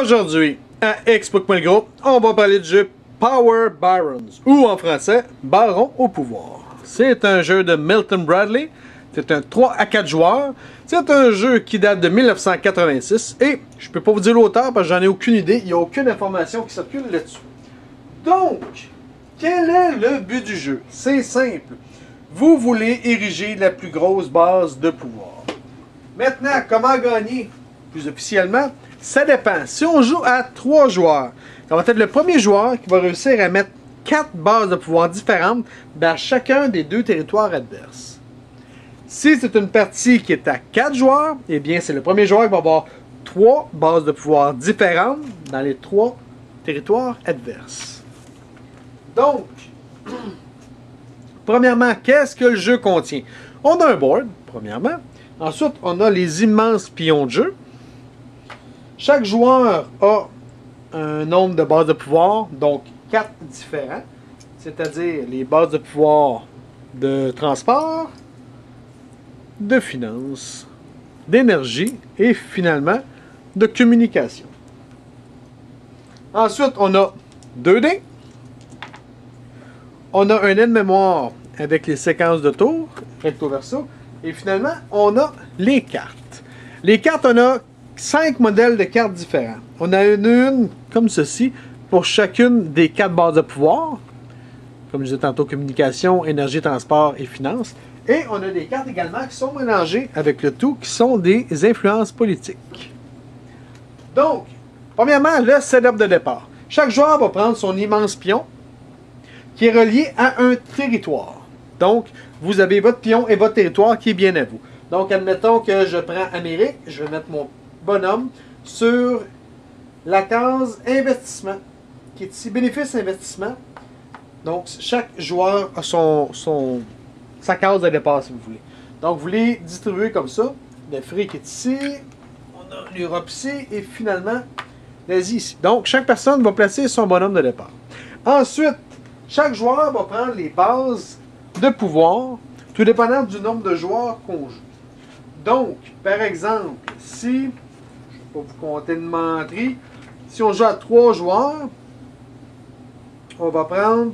Aujourd'hui, à Expo.group, on va parler du jeu Power Barons, ou en français, Baron au pouvoir. C'est un jeu de Milton Bradley, c'est un 3 à 4 joueurs, c'est un jeu qui date de 1986, et je peux pas vous dire l'auteur parce que j'en ai aucune idée, il n'y a aucune information qui circule là-dessus. Donc, quel est le but du jeu? C'est simple. Vous voulez ériger la plus grosse base de pouvoir. Maintenant, comment gagner? Plus officiellement, ça dépend. Si on joue à trois joueurs, ça va être le premier joueur qui va réussir à mettre quatre bases de pouvoir différentes dans chacun des deux territoires adverses. Si c'est une partie qui est à quatre joueurs, eh bien c'est le premier joueur qui va avoir trois bases de pouvoir différentes dans les trois territoires adverses. Donc, premièrement, qu'est-ce que le jeu contient? On a un board, premièrement. Ensuite, on a les immenses pions de jeu. Chaque joueur a un nombre de bases de pouvoir, donc quatre différents, c'est-à-dire les bases de pouvoir de transport, de finances, d'énergie et finalement de communication. Ensuite, on a 2 dés. On a un aide-mémoire avec les séquences de tours, recto verso. Et finalement, on a les cartes. Les cartes, on a cinq modèles de cartes différents. On a une, comme ceci pour chacune des quatre bases de pouvoir. Comme je disais tantôt, communication, énergie, transport et finances. Et on a des cartes également qui sont mélangées avec le tout, qui sont des influences politiques. Donc, premièrement, le setup de départ. Chaque joueur va prendre son immense pion qui est relié à un territoire. Donc, vous avez votre pion et votre territoire qui est bien à vous. Donc, admettons que je prends Amérique, je vais mettre mon bonhomme sur la case investissement, qui est ici bénéfice investissement. Donc, chaque joueur a son, son, sa case de départ, si vous voulez. Donc, vous les distribuez comme ça. L'Afrique est ici, on a l'Europe ici, et finalement, l'Asie ici. Donc, chaque personne va placer son bonhomme de départ. Ensuite, chaque joueur va prendre les bases de pouvoir, tout dépendant du nombre de joueurs qu'on joue. Donc, par exemple, si pour vous compter une menterie. Si on joue à trois joueurs, on va prendre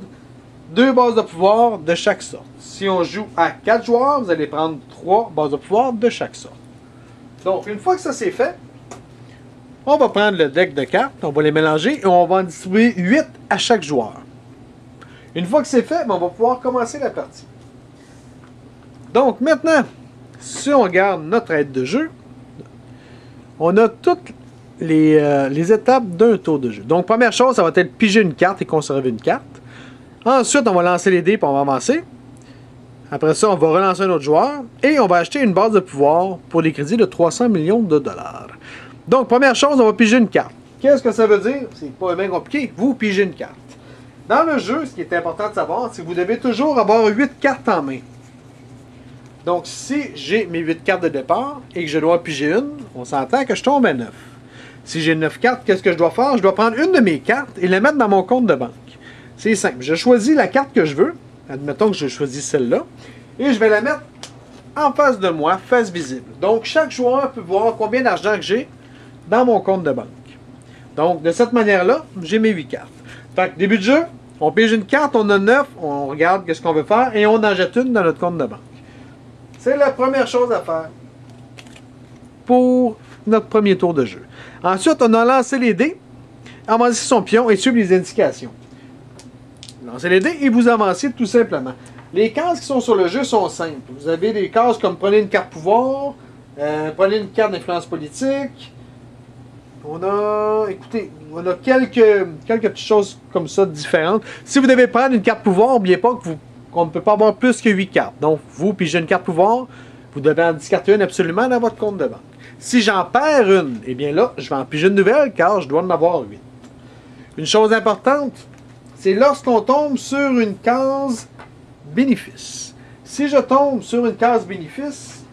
deux bases de pouvoir de chaque sorte. Si on joue à quatre joueurs, vous allez prendre trois bases de pouvoir de chaque sorte. Donc, une fois que ça c'est fait, on va prendre le deck de cartes, on va les mélanger et on va en distribuer 8 à chaque joueur. Une fois que c'est fait, ben, on va pouvoir commencer la partie. Donc maintenant, si on regarde notre aide de jeu, on a toutes les, euh, les étapes d'un tour de jeu. Donc, première chose, ça va être piger une carte et conserver une carte. Ensuite, on va lancer les dés et on va avancer. Après ça, on va relancer un autre joueur et on va acheter une base de pouvoir pour des crédits de 300 millions de dollars. Donc, première chose, on va piger une carte. Qu'est-ce que ça veut dire? C'est pas bien compliqué. Vous pigez une carte. Dans le jeu, ce qui est important de savoir, c'est que vous devez toujours avoir 8 cartes en main. Donc, si j'ai mes 8 cartes de départ et que je dois piger une, on s'entend que je tombe à 9. Si j'ai 9 cartes, qu'est-ce que je dois faire? Je dois prendre une de mes cartes et la mettre dans mon compte de banque. C'est simple. Je choisis la carte que je veux. Admettons que je choisis celle-là. Et je vais la mettre en face de moi, face visible. Donc, chaque joueur peut voir combien d'argent que j'ai dans mon compte de banque. Donc, de cette manière-là, j'ai mes 8 cartes. Fait que, début de jeu, on pige une carte, on a 9, on regarde qu'est-ce qu'on veut faire et on en jette une dans notre compte de banque. C'est la première chose à faire pour notre premier tour de jeu. Ensuite, on a lancé les dés, avancé son pion et suivre les indications. Lancez les dés et vous avancez tout simplement. Les cases qui sont sur le jeu sont simples. Vous avez des cases comme prenez une carte pouvoir, euh, prenez une carte d'influence politique. On a, écoutez, on a quelques, quelques petites choses comme ça différentes. Si vous devez prendre une carte pouvoir, n'oubliez pas que vous on ne peut pas avoir plus que 8 cartes. Donc, vous, pigez une carte pouvoir, vous devez en discarter une absolument dans votre compte de banque. Si j'en perds une, eh bien là, je vais en piger une nouvelle car je dois en avoir 8. Une chose importante, c'est lorsqu'on tombe sur une case bénéfice. Si je tombe sur une case bénéfice,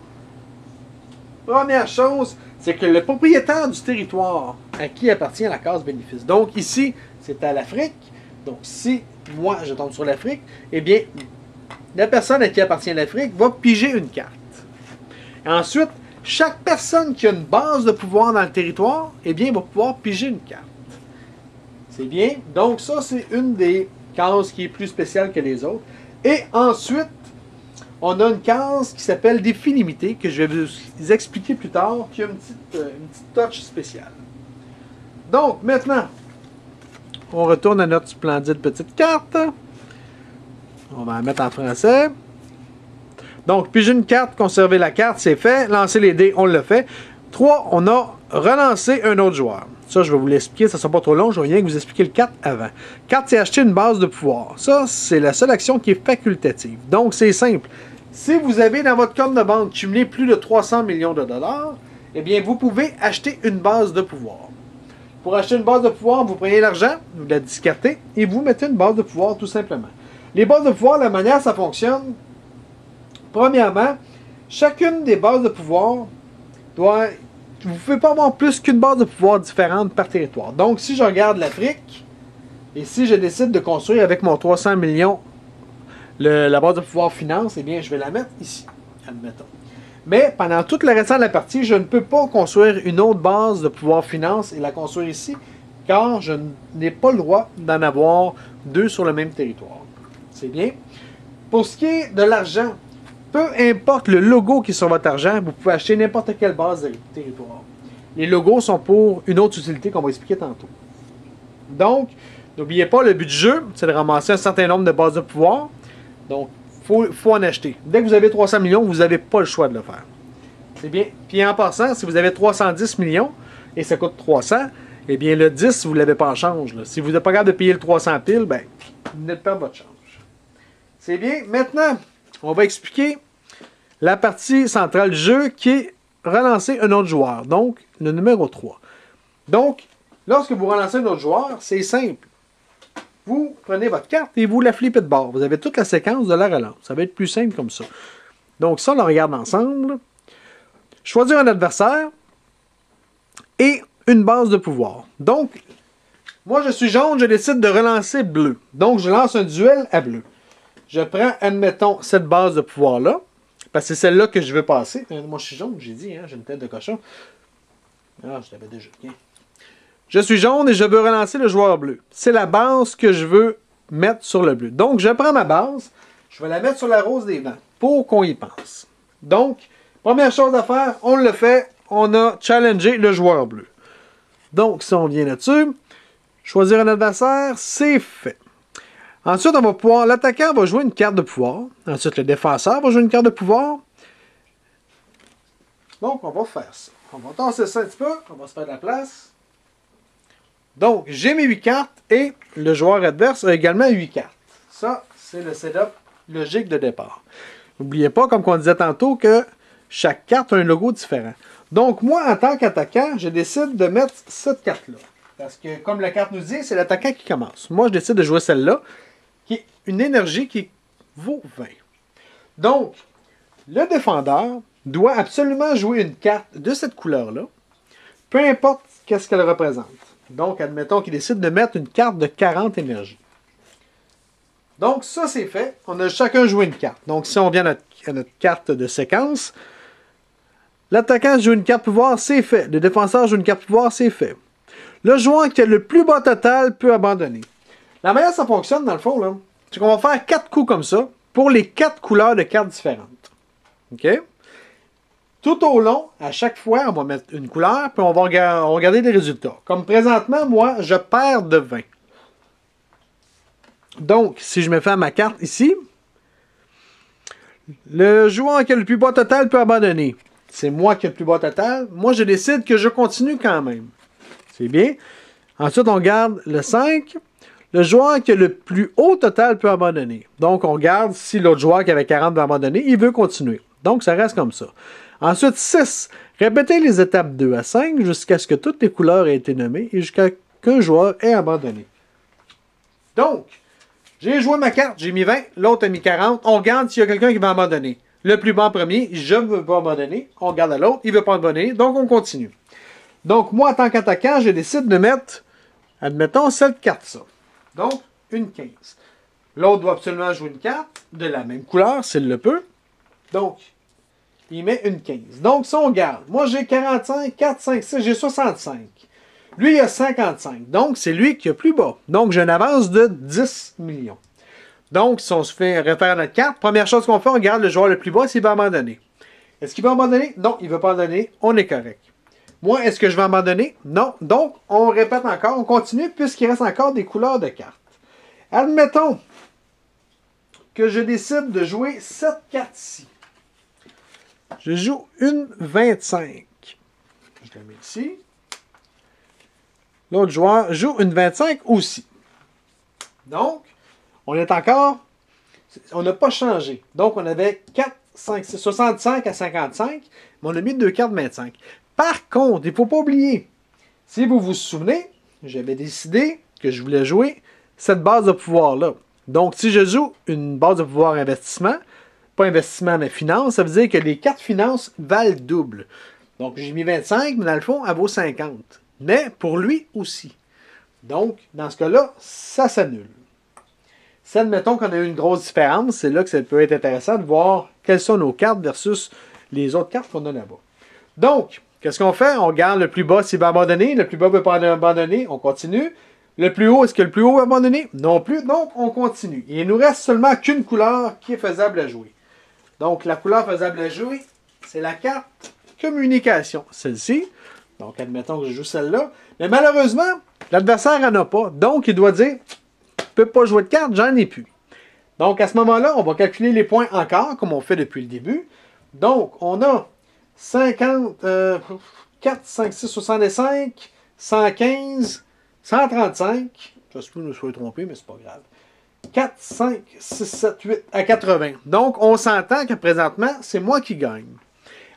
première chose, c'est que le propriétaire du territoire à qui appartient la case bénéfice. Donc ici, c'est à l'Afrique. Donc si moi je tombe sur l'Afrique, eh bien, la personne à qui appartient l'Afrique va piger une carte. ensuite, chaque personne qui a une base de pouvoir dans le territoire, eh bien, va pouvoir piger une carte. C'est bien. Donc, ça, c'est une des cases qui est plus spéciale que les autres. Et ensuite, on a une case qui s'appelle défi limité, que je vais vous expliquer plus tard, qui a une petite, euh, une petite touch spéciale. Donc, maintenant, on retourne à notre splendide petite carte. On va la mettre en français. Donc, piger une carte, conserver la carte, c'est fait. Lancer les dés, on le fait. 3, on a relancé un autre joueur. Ça, je vais vous l'expliquer, ça ne sera pas trop long, je vais rien que vous expliquer le 4 avant. 4, c'est acheter une base de pouvoir. Ça, c'est la seule action qui est facultative. Donc, c'est simple. Si vous avez dans votre compte de banque cumulé plus de 300 millions de dollars, eh bien, vous pouvez acheter une base de pouvoir. Pour acheter une base de pouvoir, vous prenez l'argent, vous la discartez et vous mettez une base de pouvoir tout simplement. Les bases de pouvoir, la manière ça fonctionne, Premièrement, chacune des bases de pouvoir doit. Vous ne pouvez pas avoir plus qu'une base de pouvoir différente par territoire. Donc, si je regarde l'Afrique, et si je décide de construire avec mon 300 millions la base de pouvoir finance, eh bien, je vais la mettre ici, admettons. Mais pendant tout le restant de la partie, je ne peux pas construire une autre base de pouvoir finance et la construire ici, car je n'ai pas le droit d'en avoir deux sur le même territoire. C'est bien. Pour ce qui est de l'argent, peu importe le logo qui est sur votre argent, vous pouvez acheter n'importe quelle base de territoire. Les logos sont pour une autre utilité qu'on va expliquer tantôt. Donc, n'oubliez pas, le but du jeu, c'est de ramasser un certain nombre de bases de pouvoir. Donc, il faut, en acheter. Dès que vous avez 300 millions, vous n'avez pas le choix de le faire. C'est bien. Puis en passant, si vous avez 310 millions et ça coûte 300, eh bien le 10, vous ne l'avez pas en change. Si vous n'êtes pas capable de payer le 300 pile, ben, vous n'êtes pas votre change. C'est bien. Maintenant, on va expliquer la partie centrale du jeu qui est relancer un autre joueur, donc le numéro 3. Donc, lorsque vous relancez un autre joueur, c'est simple. Vous prenez votre carte et vous la flippez de bord. Vous avez toute la séquence de la relance. Ça va être plus simple comme ça. Donc, ça, on le regarde ensemble. Choisir un adversaire et une base de pouvoir. Donc, moi, je suis jaune, je décide de relancer bleu. Donc, je lance un duel à bleu. Je prends, admettons, cette base de pouvoir-là, parce que c'est celle-là que je veux passer. Euh, moi, je suis jaune, j'ai dit, hein, j'ai une tête de cochon. Ah, je l'avais déjà. Je suis jaune et je veux relancer le joueur bleu. C'est la base que je veux mettre sur le bleu. Donc, je prends ma base, je vais la mettre sur la rose des vents pour qu'on y pense. Donc, première chose à faire, on le fait, on a challengé le joueur bleu. Donc, si on vient là-dessus, choisir un adversaire, c'est fait. Ensuite, on va pouvoir. L'attaquant va jouer une carte de pouvoir. Ensuite, le défenseur va jouer une carte de pouvoir. Donc, on va faire ça. On va tasser ça un petit peu. On va se faire de la place. Donc, j'ai mes 8 cartes et le joueur adverse a également 8 cartes. Ça, c'est le setup logique de départ. N'oubliez pas, comme on disait tantôt, que chaque carte a un logo différent. Donc, moi, en tant qu'attaquant, je décide de mettre cette carte-là. Parce que, comme la carte nous dit, c'est l'attaquant qui commence. Moi, je décide de jouer celle-là une énergie qui vaut 20. Donc, le défendeur doit absolument jouer une carte de cette couleur-là, peu importe qu'est-ce qu'elle représente. Donc, admettons qu'il décide de mettre une carte de 40 énergies. Donc, ça, c'est fait. On a chacun joué une carte. Donc, si on vient à notre, carte de séquence, l'attaquant joue une carte pouvoir, c'est fait. Le défenseur joue une carte pouvoir, c'est fait. Le joueur qui a le plus bas total peut abandonner. La manière ça fonctionne, dans le fond, là, c'est qu'on va faire quatre coups comme ça pour les quatre couleurs de cartes différentes. OK? Tout au long, à chaque fois, on va mettre une couleur, puis on va regarder les résultats. Comme présentement, moi, je perds de 20. Donc, si je me fais ma carte ici, le joueur qui a le plus bas total peut abandonner. C'est moi qui ai le plus bas total. Moi, je décide que je continue quand même. C'est bien. Ensuite, on garde le 5. Le joueur qui a le plus haut total peut abandonner. Donc, on regarde si l'autre joueur qui avait 40 veut abandonner, il veut continuer. Donc, ça reste comme ça. Ensuite, 6. Répétez les étapes 2 à 5 jusqu'à ce que toutes les couleurs aient été nommées et jusqu'à qu'un joueur ait abandonné. Donc, j'ai joué ma carte, j'ai mis 20, l'autre a mis 40. On regarde s'il y a quelqu'un qui va abandonner. Le plus bas en premier, je ne veux pas abandonner. On regarde à l'autre, il ne veut pas abandonner, donc on continue. Donc, moi, en tant qu'attaquant, je décide de mettre, admettons, cette carte-là. Donc, une 15. L'autre doit absolument jouer une carte de la même couleur, s'il le peut. Donc, il met une 15. Donc, si on garde, moi j'ai 45, 4, 5, 6, j'ai 65. Lui, il a 55. Donc, c'est lui qui a plus bas. Donc, j'ai une avance de 10 millions. Donc, si on se fait à notre carte, première chose qu'on fait, on regarde le joueur le plus bas s'il va abandonner. Est-ce qu'il va abandonner? Non, il ne va pas abandonner. On est correct. Moi, est-ce que je vais abandonner? Non. Donc, on répète encore, on continue puisqu'il reste encore des couleurs de cartes. Admettons que je décide de jouer cette carte-ci. Je joue une 25. Je la mets ici. L'autre joueur joue une 25 aussi. Donc, on est encore. On n'a pas changé. Donc, on avait 4, 5, 6, 65 à 55, mais on a mis deux cartes 25. Par contre, il ne faut pas oublier, si vous vous souvenez, j'avais décidé que je voulais jouer cette base de pouvoir-là. Donc, si je joue une base de pouvoir investissement, pas investissement mais finance, ça veut dire que les cartes finances valent double. Donc, j'ai mis 25, mais dans le fond, elle vaut 50. Mais pour lui aussi. Donc, dans ce cas-là, ça s'annule. Si admettons qu'on a eu une grosse différence, c'est là que ça peut être intéressant de voir quelles sont nos cartes versus les autres cartes qu'on a là-bas. Donc, qu'est-ce qu'on fait? On garde le plus bas s'il va abandonner, le plus bas ne peut pas abandonner, on continue. Le plus haut, est-ce que le plus haut va abandonner? Non plus, donc on continue. il nous reste seulement qu'une couleur qui est faisable à jouer. Donc, la couleur faisable à jouer, c'est la carte communication, celle-ci. Donc, admettons que je joue celle-là. Mais malheureusement, l'adversaire n'en a pas. Donc, il doit dire, je ne peux pas jouer de carte, j'en ai plus. Donc, à ce moment-là, on va calculer les points encore, comme on fait depuis le début. Donc, on a 50, 4, 5, 6, 65, 115, 135. Je que me sois trompé, mais c'est pas grave. 4, 5, 6, 7, 8 à 80. Donc, on s'entend que présentement, c'est moi qui gagne.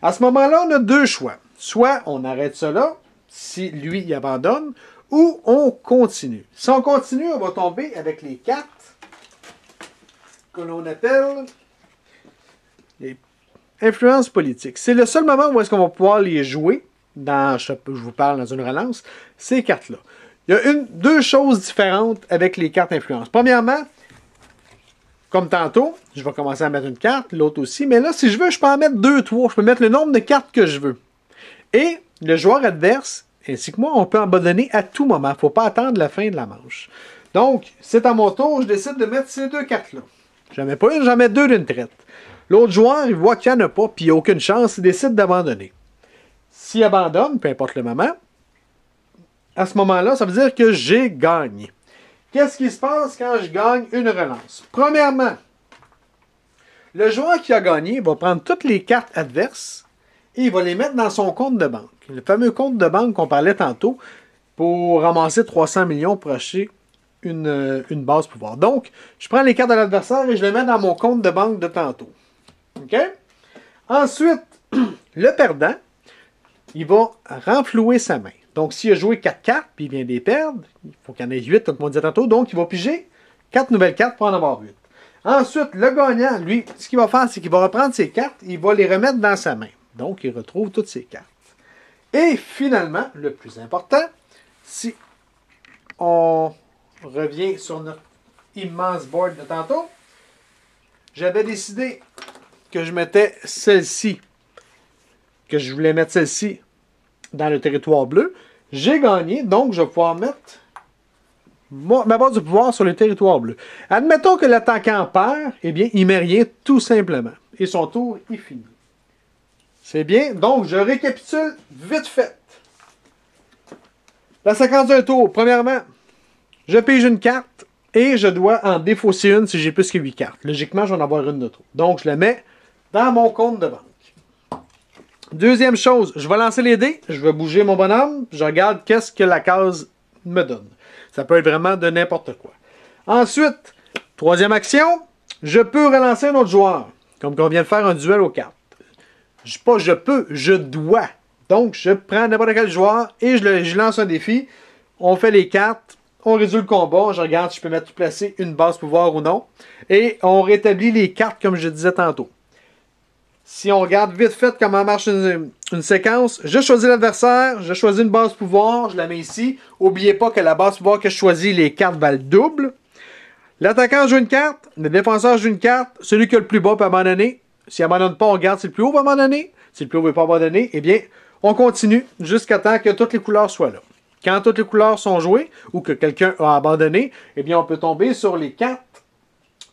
À ce moment-là, on a deux choix. Soit on arrête cela, si lui il abandonne, ou on continue. Si on continue, on va tomber avec les cartes que l'on appelle les influences politiques. C'est le seul moment où est-ce qu'on va pouvoir les jouer, dans, je vous parle dans une relance, ces cartes-là. Il y a une, deux choses différentes avec les cartes influence. Premièrement, comme tantôt, je vais commencer à mettre une carte, l'autre aussi, mais là, si je veux, je peux en mettre deux, trois. Je peux mettre le nombre de cartes que je veux. Et le joueur adverse, ainsi que moi, on peut abandonner à tout moment. Il ne faut pas attendre la fin de la manche. Donc, c'est à mon tour, je décide de mettre ces deux cartes-là. J'en mets pas une, j'en mets deux d'une traite. L'autre joueur, il voit qu'il n'y en a pas, puis il n'a aucune chance, il décide d'abandonner. S'il abandonne, peu importe le moment, à ce moment-là, ça veut dire que j'ai gagné. Qu'est-ce qui se passe quand je gagne une relance? Premièrement, le joueur qui a gagné va prendre toutes les cartes adverses et il va les mettre dans son compte de banque. Le fameux compte de banque qu'on parlait tantôt pour ramasser 300 millions pour acheter une, une, base pouvoir. Donc, je prends les cartes de l'adversaire et je les mets dans mon compte de banque de tantôt. Ensuite, le perdant, il va renflouer sa main. Donc, s'il a joué 4 cartes, puis il vient les perdre, il faut qu'il y en ait 8, comme on disait tantôt. Donc, il va piger 4 nouvelles cartes pour en avoir 8. Ensuite, le gagnant, lui, ce qu'il va faire, c'est qu'il va reprendre ses cartes, il va les remettre dans sa main. Donc, il retrouve toutes ses cartes. Et finalement, le plus important, si on revient sur notre immense board de tantôt, j'avais décidé que je mettais celle-ci, que je voulais mettre celle-ci dans le territoire bleu. J'ai gagné, donc je vais pouvoir mettre ma base de pouvoir sur le territoire bleu. Admettons que l'attaquant perd, eh bien, il met rien tout simplement. Et son tour est fini. C'est bien. Donc, je récapitule vite fait. La séquence d'un tour. Premièrement, je pige une carte et je dois en défausser une si j'ai plus que 8 cartes. Logiquement, je vais en avoir une de trop. Donc, je la mets dans mon compte de banque. Deuxième chose, je vais lancer les dés, je vais bouger mon bonhomme, je regarde qu'est-ce que la case me donne. Ça peut être vraiment de n'importe quoi. Ensuite, troisième action, je peux relancer un autre joueur, comme qu'on vient de faire un duel aux cartes. Je, pas je peux, je dois. Donc, je prends n'importe quel joueur et je, je, lance un défi. On fait les cartes, on résout le combat, je regarde si je peux mettre placer une base pouvoir ou non. Et on rétablit les cartes comme je disais tantôt. Si on regarde vite fait comment marche une, séquence, je choisis l'adversaire, je choisis une base pouvoir, je la mets ici. N'oubliez pas que la base pouvoir que je choisis, les cartes valent double. L'attaquant joue une carte, le défenseur joue une carte, celui qui a le plus bas peut abandonner. S'il abandonne pas, on regarde si le plus haut va abandonner. Si le plus haut ne veut pas abandonner, eh bien, on continue jusqu'à temps que toutes les couleurs soient là. Quand toutes les couleurs sont jouées ou que quelqu'un a abandonné, eh bien, on peut tomber sur les cartes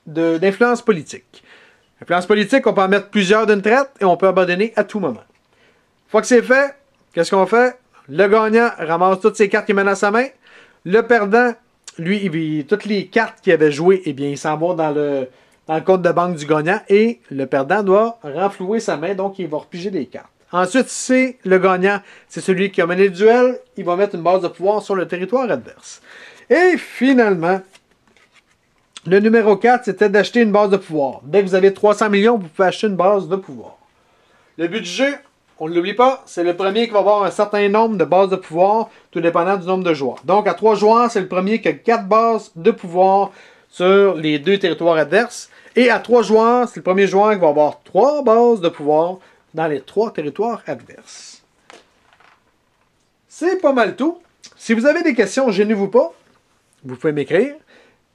d'influence politique. Influence politique, on peut en mettre plusieurs d'une traite et on peut abandonner à tout moment. Une fois que c'est fait, qu'est-ce qu'on fait? Le gagnant ramasse toutes ses cartes qu'il à sa main. Le perdant, lui, toutes les cartes qu'il avait jouées, eh bien, il s'en va dans le, dans le compte de banque du gagnant et le perdant doit renflouer sa main, donc il va repiger des cartes. Ensuite, c'est le gagnant, c'est celui qui a mené le duel, il va mettre une base de pouvoir sur le territoire adverse. Et finalement, le numéro 4, c'était d'acheter une base de pouvoir. Dès que vous avez 300 millions, vous pouvez acheter une base de pouvoir. Le but du jeu, on ne l'oublie pas, c'est le premier qui va avoir un certain nombre de bases de pouvoir, tout dépendant du nombre de joueurs. Donc, à 3 joueurs, c'est le premier qui a 4 bases de pouvoir sur les deux territoires adverses. Et à 3 joueurs, c'est le premier joueur qui va avoir 3 bases de pouvoir dans les 3 territoires adverses. C'est pas mal tout. Si vous avez des questions, gênez-vous pas. Vous pouvez m'écrire.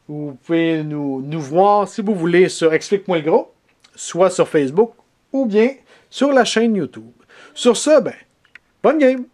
Vous pouvez nous, nous voir, si vous voulez, sur Explique-moi le gros, soit sur Facebook ou bien sur la chaîne YouTube. Sur ce, ben, bonne game!